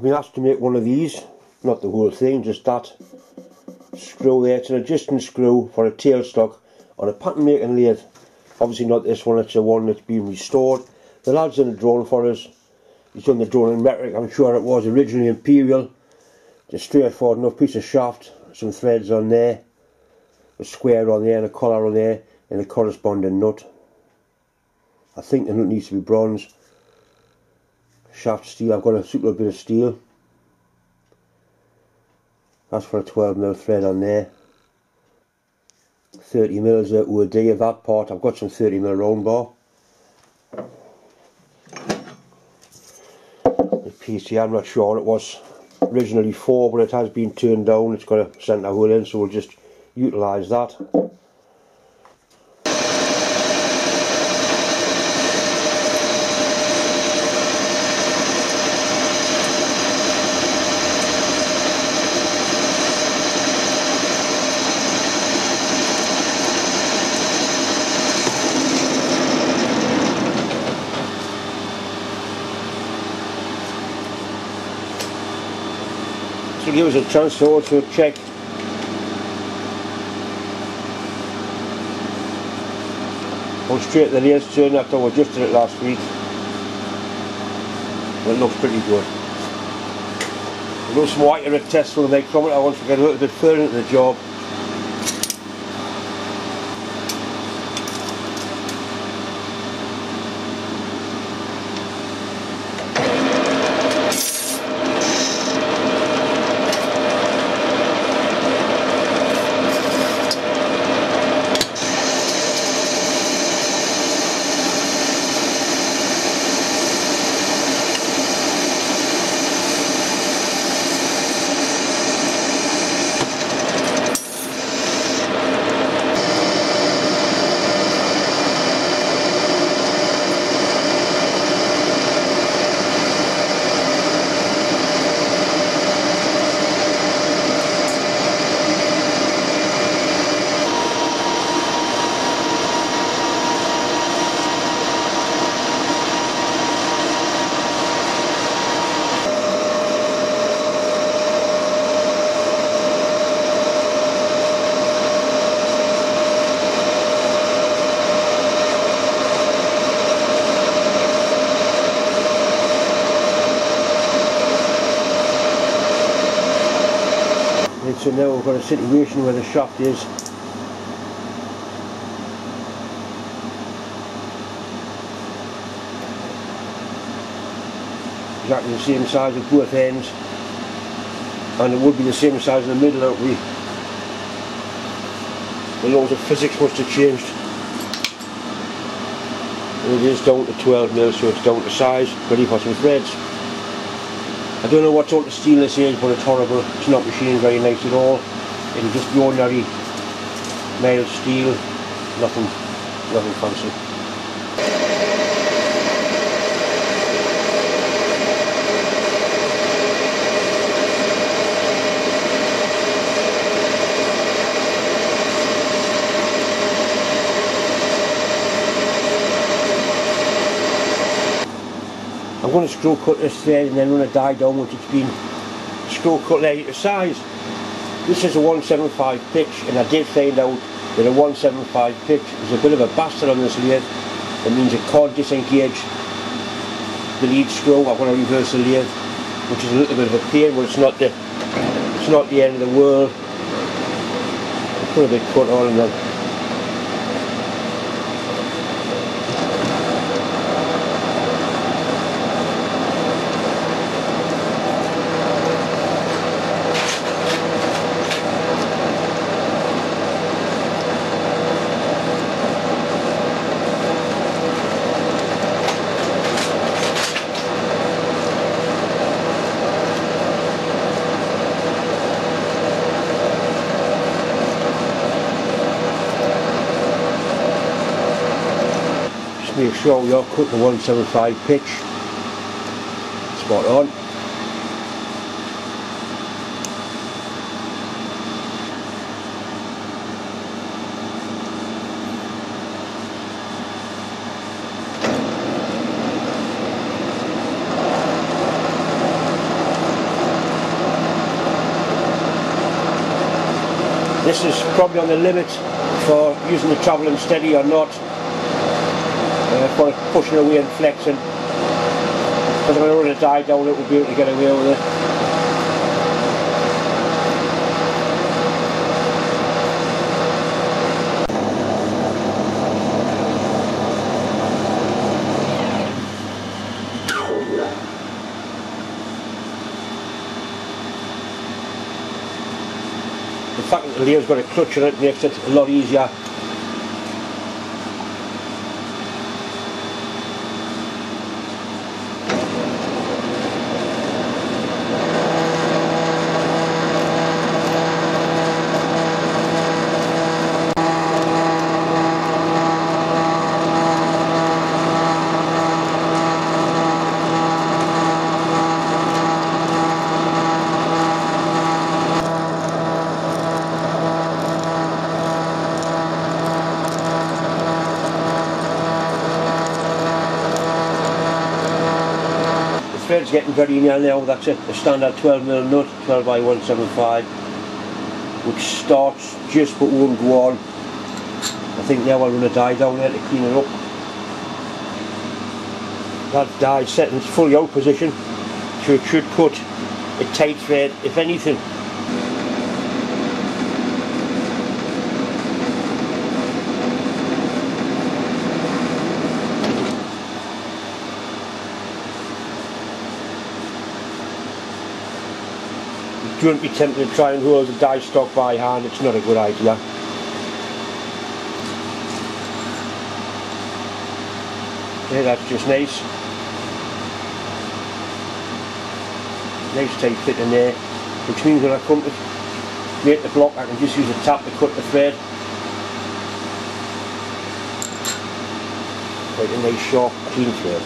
I've been asked to make one of these, not the whole thing, just that screw there. It's an adjusting screw for a tailstock on a pattern making lathe. Obviously not this one, it's the one that's been restored. The lad's done the drone for us. He's done the drone in metric, I'm sure it was originally Imperial. Just straightforward enough piece of shaft, some threads on there, a square on there and a collar on there, and a corresponding nut. I think the nut needs to be bronze. Shaft steel, I've got a super bit of steel. That's for a 12 mil thread on there. 30 mils at OD of that part. I've got some 30 mil round bar. The PC, I'm not sure it was originally 4 but it has been turned down. It's got a centre hole in so we'll just utilise that. Give us a chance to also check how straight the lathes turn after we adjusted it last week. But it looks pretty good. We'll do some accurate tests for the micrometer once we get a little bit further into the job. so now we've got a situation where the shaft is exactly the same size at both ends and it would be the same size in the middle that we the laws of physics must have changed. It is down to 12 mil so it's down to size ready for some threads I don't know what sort of steel this is, but it's horrible. It's not machined very nice at all. It'll just ordinary nail steel, nothing, nothing fancy. I'm going to screw cut this thread and then run a die down once it's been screw cut there to size. This is a 175 pitch and I did find out that a 175 pitch is a bit of a bastard on this lathe. It means it can't disengage the lead screw. I'm going to reverse the lathe which is a little bit of a pain but it's not the it's not the end of the world. Put a bit cut on and then show your cut the 175 pitch. Spot on. This is probably on the limit for using the travelling steady or not. For pushing away and flexing. Because if I run a die down it will be able to get away with it. The fact that the has got a clutch on it makes it a lot easier thread's getting very near now, that's it, the standard 12mm nut, 12 by 175 which starts just but won't go on. I think now I'll run a die down there to clean it up. That die set in its fully out position so it should put a tight thread if anything don't be tempted to try and roll the die stock by hand, it's not a good idea. Yeah, that's just nice. Nice tight fit in there, which means when I come to make the block I can just use a tap to cut the thread. Quite a nice sharp clean thread.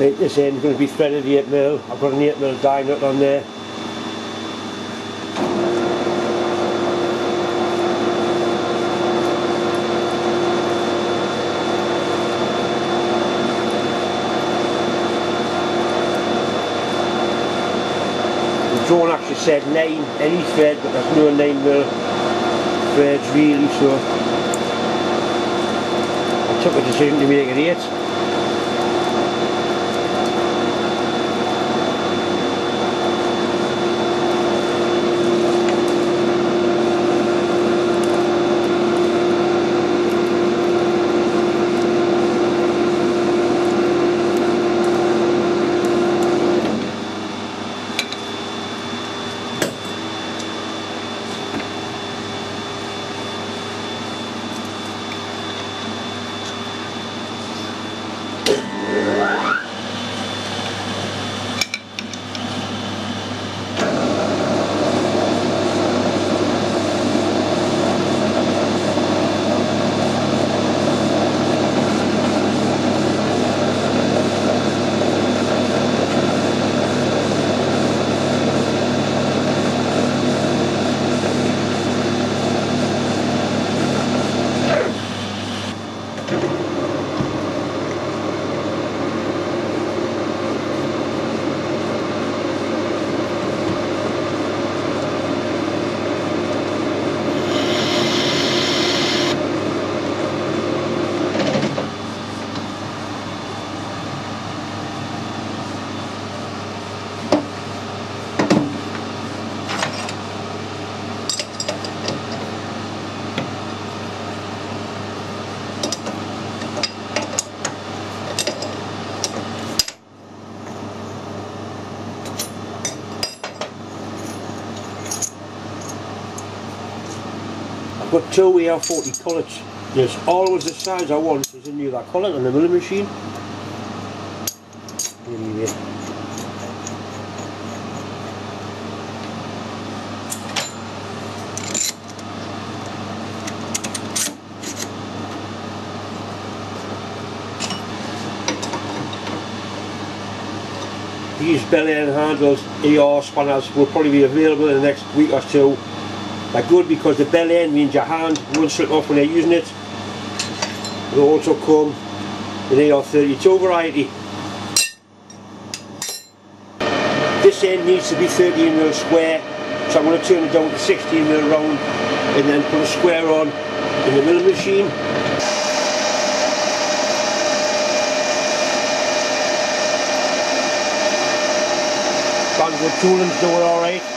Right, this end is going to be threaded 8mm, I've got an 8mm die nut on there John actually said nine, any thread but there's no nine mil threads really so I took a decision to make it eight. Got two ER40 collets. There's always the size I want is in other collet on the milling machine. Anyway. These bell end handles, AR spanners will probably be available in the next week or two they're good because the bell end means your hand won't slip off when you're using it. They also come in ER32 variety. This end needs to be 13 mil square, so I'm going to turn it down to 16 mil round and then put a square on in the milling machine. Banggood tooling's doing alright.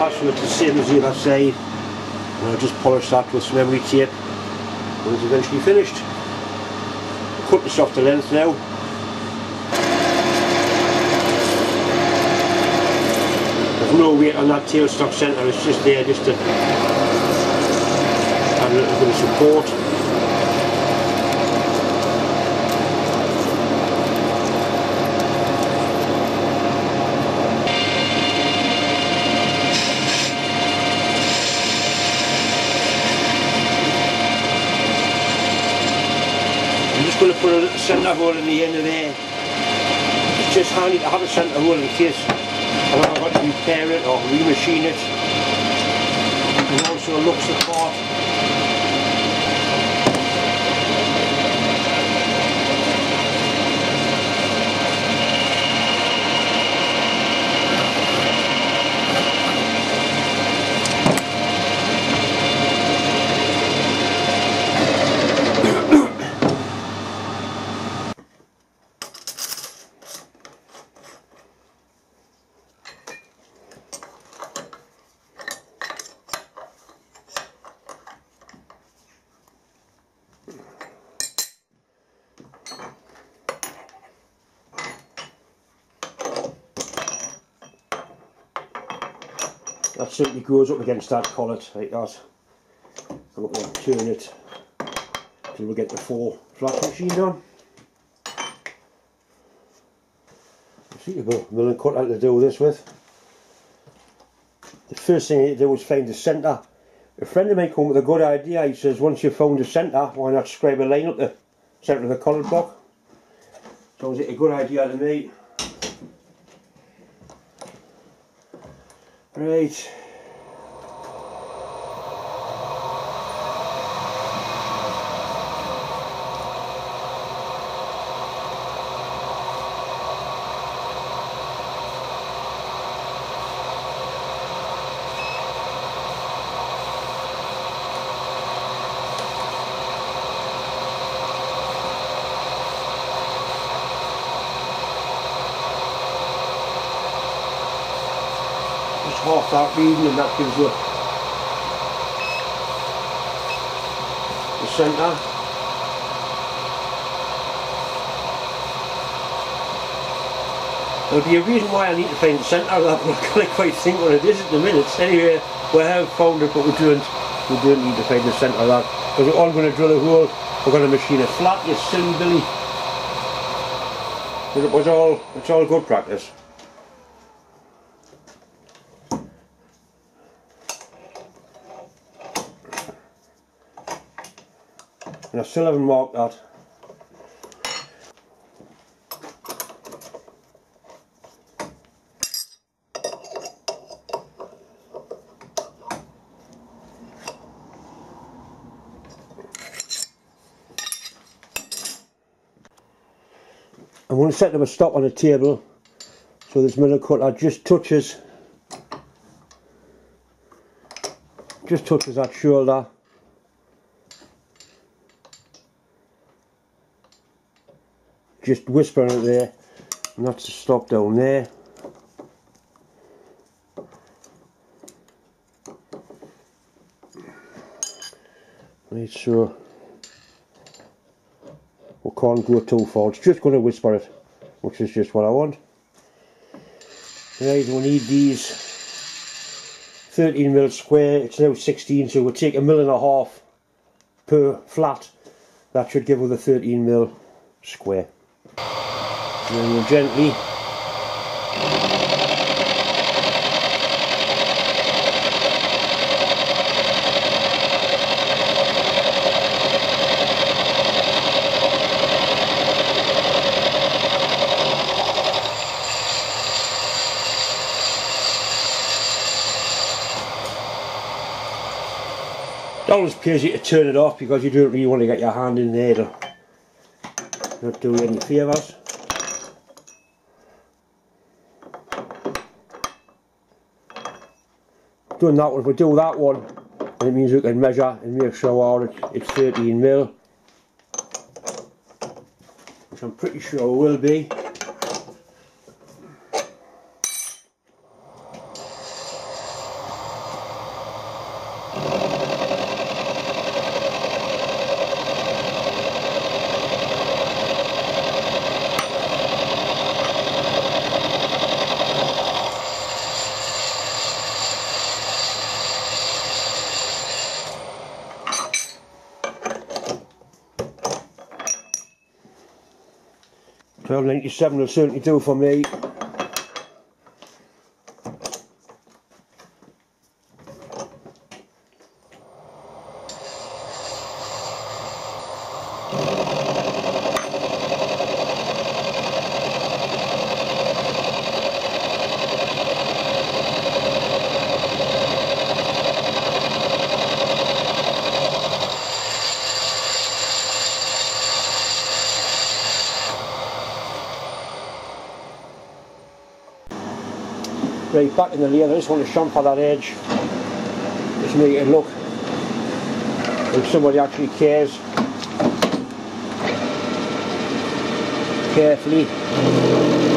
Eyeball the same as the other side and I'll just polish that with some emery tape when it's eventually finished. Cut this off the length now. There's no weight on that tailstock centre, it's just there just to add a little bit of support. just going to put a centre hole in the end of there. It's just handy to have a centre hole in case I've got to repair it or remachine it. It also looks the part. That simply goes up against that collet like that. And we're going to turn it till we get the full flat machine done. Suitable milling cutter to do this with. The first thing to do is find the centre. A friend of mine came with a good idea. He says once you've found the centre why not scrape a line up the centre of the collet block? So is it a good idea to me Right. Reading and that gives you the centre. There'll be a reason why I need to find the centre of that, but I can't quite think what it is at the minute. Anyway, we have found it, but we don't, we don't need to find the centre of that. Because we're all going to drill a hole, we're going to machine it flat, you silly Billy. But it was all, it's all good practice. And I still haven't marked that. I'm going to set up a stop on the table so this milling cutter just touches just touches that shoulder just whispering it there and that's the stop down there. Make sure we can't go too far it's just going to whisper it which is just what I want. Right we need these 13 mil square. It's now 16 so we'll take a mil and a half per flat. That should give us a 13 mil square we'll gently always pays you to turn it off because you don't really want to get your hand in there to not do you any favours. Doing that one, if we do that one, then it means we can measure and make sure it, it's 13 mil. Which I'm pretty sure it will be. 1297 will certainly do for me. Right, back in the lathe, I just want to chamfer that edge. Just make it look like somebody actually cares. Carefully.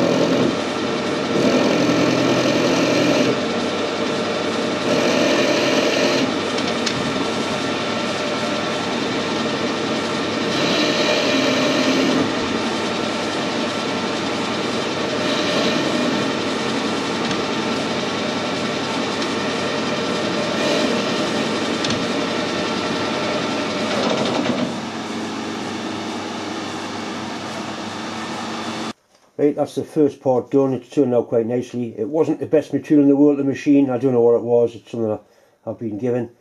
Right, that's the first part done. It's turned out quite nicely. It wasn't the best material in the world, the machine. I don't know what it was. It's something I've been given.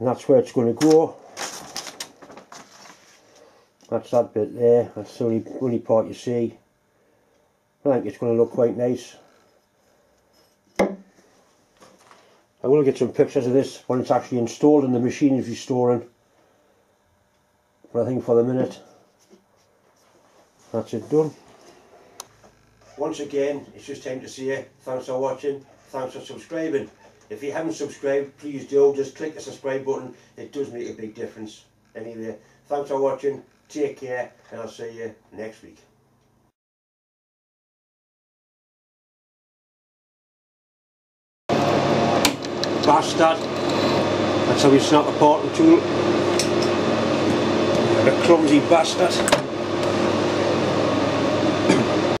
And that's where it's going to go. That's that bit there. That's the only, only part you see. I think it's going to look quite nice. I will get some pictures of this when it's actually installed and the machine is restoring. But I think for the minute that's it done. Once again, it's just time to say thanks for watching, thanks for subscribing. If you haven't subscribed, please do, just click the subscribe button, it does make a big difference. Anyway, thanks for watching, take care, and I'll see you next week. Bastard. That's how you snap a parting tool. A clumsy bastard.